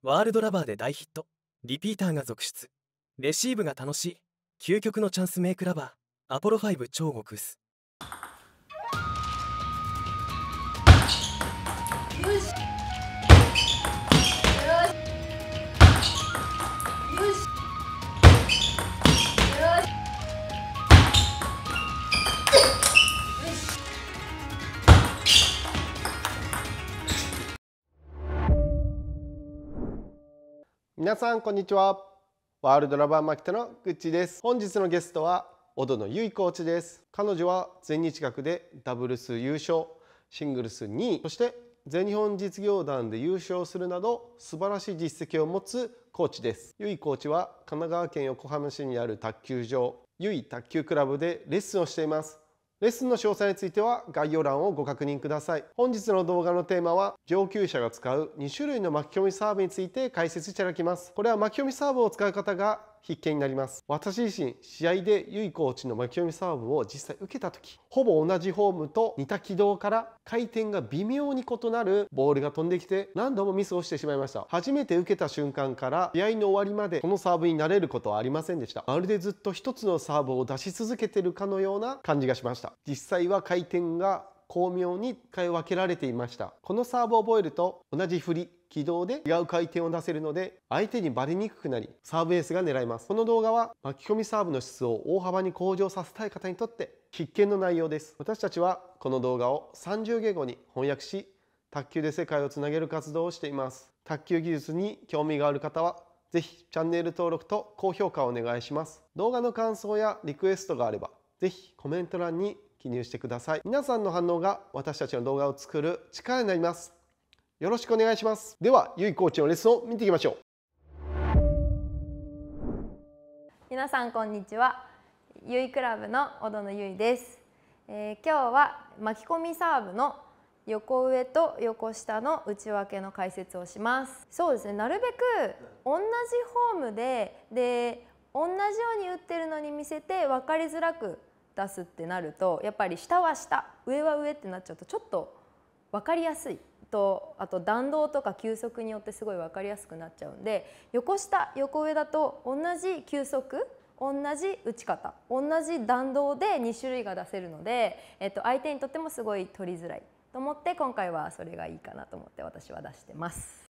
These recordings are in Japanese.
ワールドラバーで大ヒット。リピーターが続出。レシーブが楽しい。究極のチャンスメイクラバー。アポロ5超極薄。皆さんこんにちは。ワールドラバーマキタのグッチです。本日のゲストは小野のゆいコーチです。彼女は全日学でダブルス優勝シングルス2位そして全日本実業団で優勝するなど素晴らしい実績を持つコーチです。ゆいコーチは神奈川県横浜市にある卓球場ゆい卓球クラブでレッスンをしています。レッスンの詳細については概要欄をご確認ください。本日の動画のテーマは上級者が使う2種類の巻き込みサーブについて解説いただきます。これは巻き込みサーブを使う方が必見になります。私自身試合でゆいコーチの巻き込みサーブを実際受けた時ほぼ同じフォームと似た軌道から回転が微妙に異なるボールが飛んできて何度もミスをしてしまいました。初めて受けた瞬間から試合の終わりまでこのサーブになれることはありませんでした。まるでずっと一つのサーブを出し続けてるかのような感じがしました。実際は回転が巧妙に使い分けられていました。このサーブを覚えると同じ振り軌道で違う回転を出せるので相手にバレにくくなりサーブエースが狙えます。この動画は巻き込みサーブの質を大幅に向上させたい方にとって必見の内容です。私たちはこの動画を30言語に翻訳し卓球で世界をつなげる活動をしています。卓球技術に興味がある方はぜひチャンネル登録と高評価をお願いします。動画の感想やリクエストがあればぜひコメント欄に記入してください。皆さんの反応が私たちの動画を作る力になります。よろしくお願いします。ではゆいコーチのレッスンを見ていきましょう。皆さんこんにちは。ゆいクラブの小野のゆいです、えー、今日は巻き込みサーブの横上と横下の内訳の解説をします。そうですね。なるべく同じフォームでで同じように打ってるのに見せて分かりづらく出すってなるとやっぱり下は下上は上ってなっちゃうとちょっと分かりやすい。とあと弾道とか球速によってすごい分かりやすくなっちゃうんで横下横上だと同じ球速同じ打ち方同じ弾道で2種類が出せるので、えっと、相手にとってもすごい取りづらいと思って今回はそれがいいかなと思って私は出してます。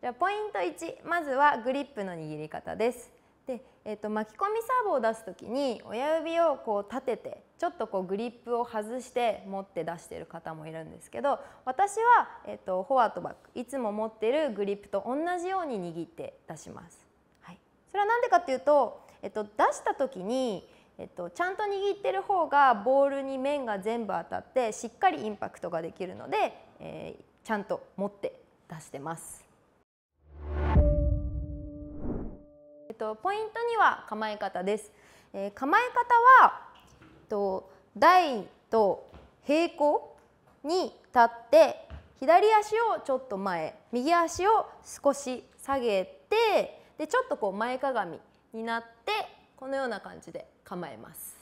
じゃあポイント1まずはグリップの握り方です。で、えーと、巻き込みサーブを出す時に親指をこう立ててちょっとこうグリップを外して持って出している方もいるんですけど私は、えーと、フォアとバックいつも持ってるグリップと同じように握って出します。はい、それは何でかっていうと、えーと、出した時にえっと、ちゃんと握ってる方がボールに面が全部当たってしっかりインパクトができるので、えー、ちゃんと持って出してます。えっと、ポイントには構え方です。えー、構え方は、と、台と平行に立って左足をちょっと前右足を少し下げてでちょっとこう前かがみになってこのような感じで構えます。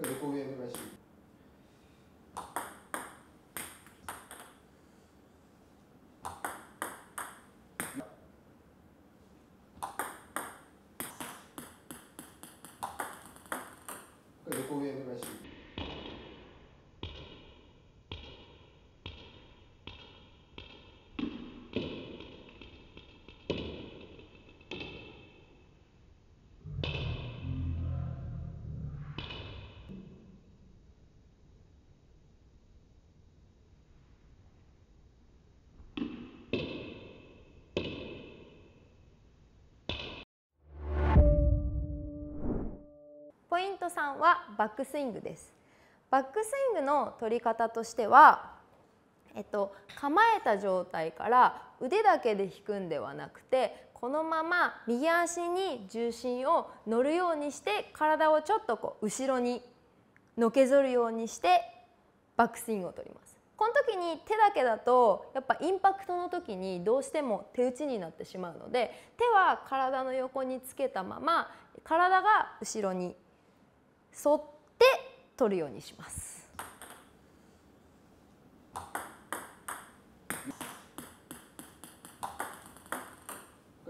横上の足横上のらしい。ポイント3はバックスイングです。バックスイングの取り方としては、えっと、構えた状態から腕だけで引くんではなくてこのまま右足に重心を乗るようにして体をちょっとこう後ろにのけぞるようにしてバックスイングを取ります。この時に手だけだとやっぱインパクトの時にどうしても手打ちになってしまうので手は体の横につけたまま体が後ろに沿って取るようにします。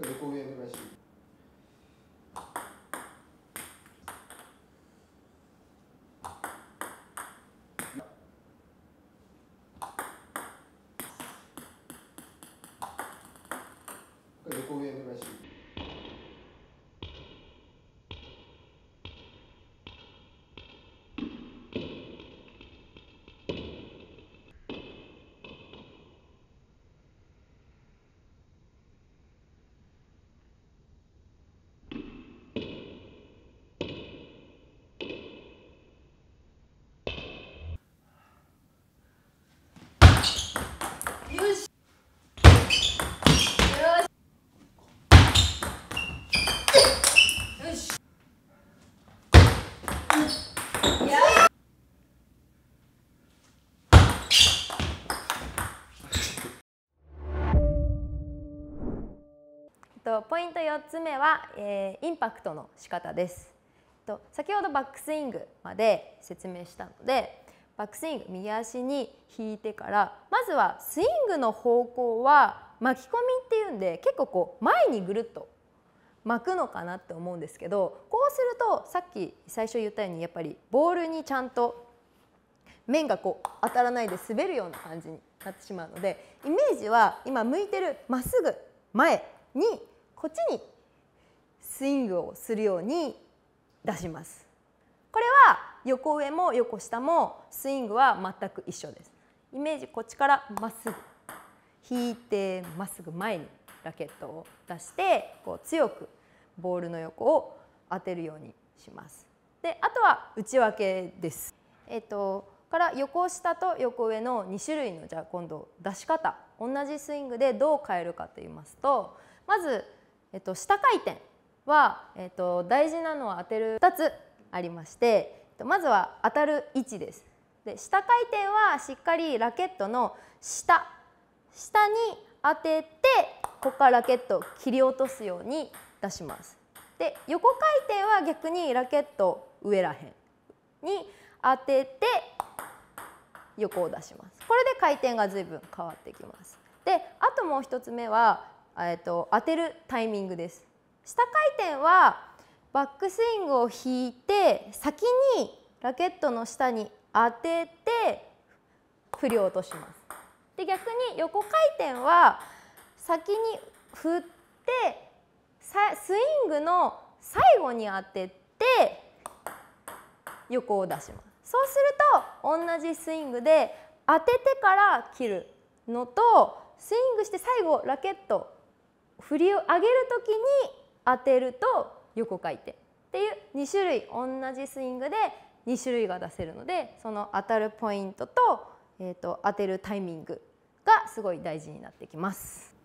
横上お願いします横上お願いしますとポイント4つ目は、えーインパクトの仕方です。と先ほどバックスイングまで説明したのでバックスイング右足に引いてからまずはスイングの方向は巻き込みっていうんで結構こう前にぐるっと巻くのかなって思うんですけどこうするとさっき最初言ったようにやっぱりボールにちゃんと面がこう当たらないで滑るような感じになってしまうのでイメージは今向いてるまっすぐ前にこっちにスイングをするように出します。これは横上も横下もスイングは全く一緒です。イメージこっちからまっすぐ引いてまっすぐ前にラケットを出してこう強くボールの横を当てるようにします。であとは内訳です。えっとから横下と横上の2種類のじゃあ今度出し方同じスイングでどう変えるかと言いますとまず、えっと、下回転は、えっと、大事なのは当てる2つありましてえっとまずは当たる位置です。で下回転はしっかりラケットの下下に当ててここからラケットを切り落とすように出します。で横回転は逆にラケット上らへんに当てて横を出します。これで回転が随分変わってきます。であともう一つ目は、えっと当てるタイミングです。下回転はバックスイングを引いて先にラケットの下に当てて振り落とします。で逆に横回転は先に振ってさスイングの最後に当てて横を出します。そうすると同じスイングで当ててから切るのとスイングして最後ラケット振りを上げる時に当てると横回転っていう2種類同じスイングで2種類が出せるのでその当たるポイントと,、えー、と当てるタイミングがすごい大事になってきます。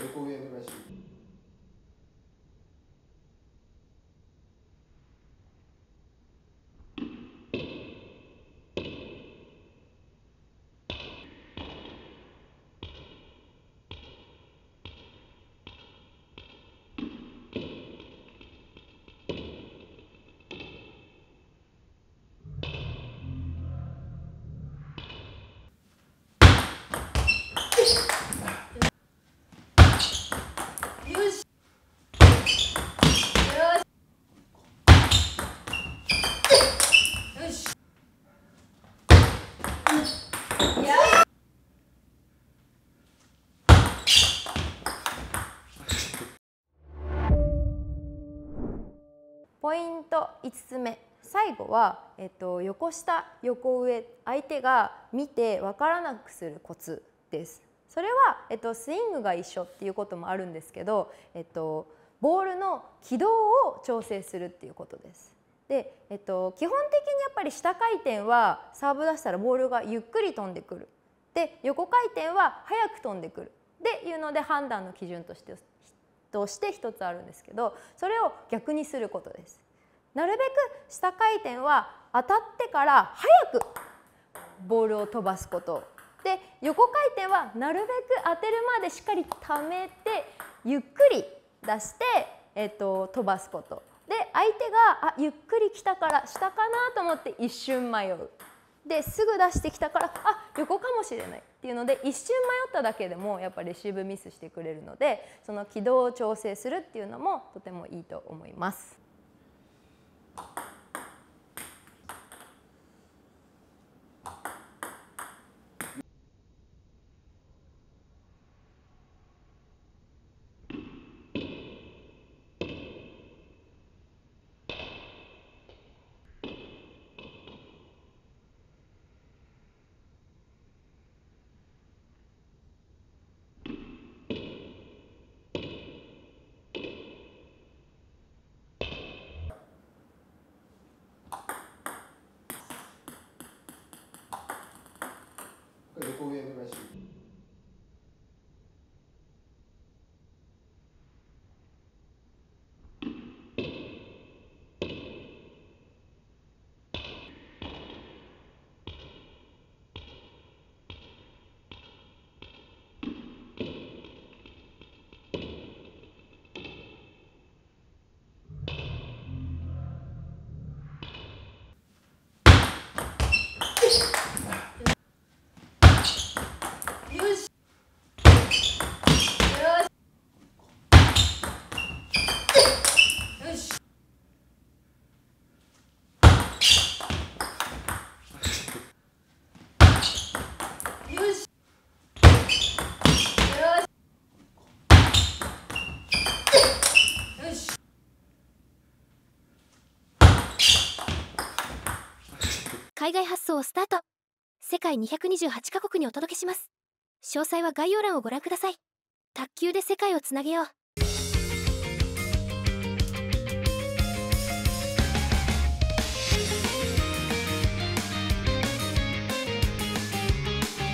横上お願いしますポイント5つ目最後は、えっと、横下横上。相手が見て分からなくするコツです。それは、えっと、スイングが一緒っていうこともあるんですけど、えっと、ボールの軌道を調整するっていうことです。で、えっと、基本的にやっぱり下回転はサーブ出したらボールがゆっくり飛んでくる。で横回転は速く飛んでくる。っていうので判断の基準としてとして一つあるんですけどそれを逆にすることです。なるべく下回転は当たってから早くボールを飛ばすことで横回転はなるべく当てるまでしっかり溜めてゆっくり出して、えっと、飛ばすこと。で相手があゆっくり来たから下かなと思って一瞬迷う。ですぐ出してきたからあ横かもしれない。っていうので一瞬迷っただけでもやっぱレシーブミスしてくれるのでその軌道を調整するっていうのもとてもいいと思います。海外発送をスタート。世界228カ国にお届けします。詳細は概要欄をご覧ください。卓球で世界をつなげよう。